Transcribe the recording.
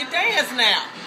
you dance now.